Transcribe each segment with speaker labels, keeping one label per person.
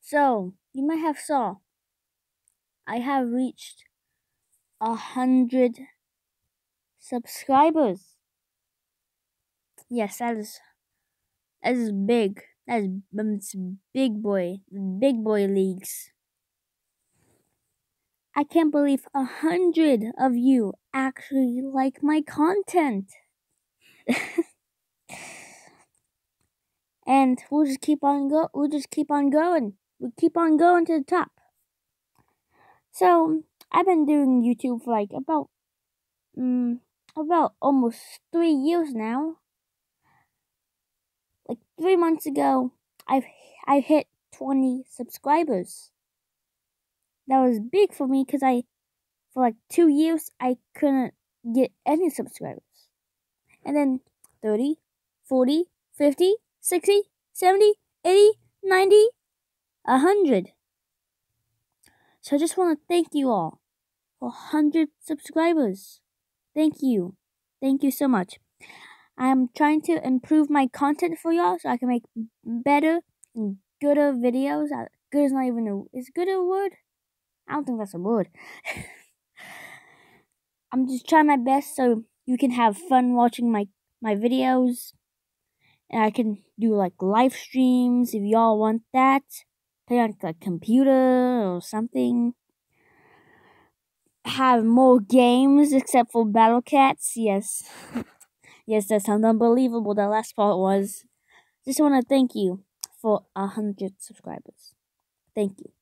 Speaker 1: so you might have saw I have reached a hundred subscribers. Yes, that is that is big. That is um, it's big boy, big boy leagues. I can't believe a hundred of you actually like my content. And we'll just keep on go we'll just keep on going. We'll keep on going to the top. So I've been doing YouTube for like about um, about almost three years now. Like three months ago, I've I hit twenty subscribers. That was big for me because I, for like two years, I couldn't get any subscribers. And then 30, 40, 50, 60, 70, 80, 90, 100. So I just want to thank you all for 100 subscribers. Thank you. Thank you so much. I'm trying to improve my content for y'all so I can make better and gooder videos. Uh, good is not even a is good a word? I don't think that's a word. I'm just trying my best so you can have fun watching my my videos. And I can do like live streams if y'all want that. Play on a computer or something. Have more games except for Battle Cats. Yes. yes, that sounds unbelievable. That last part was. Just want to thank you for a hundred subscribers. Thank you.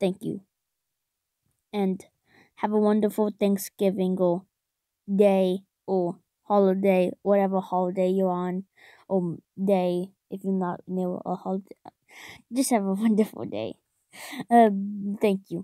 Speaker 1: Thank you. And have a wonderful Thanksgiving or day or holiday, whatever holiday you're on, or day if you're not near a holiday. Just have a wonderful day. Um, thank you.